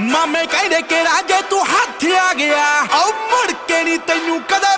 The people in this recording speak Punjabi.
ਮਾਮੇ ਕਹਿੰਦੇ ਕਿ ਰਾਜੇ ਤੂੰ ਹੱਥ ਆ ਗਿਆ। ਓ ਮੁੜ ਕੇ ਨਹੀਂ ਤੈਨੂੰ ਕਦੇ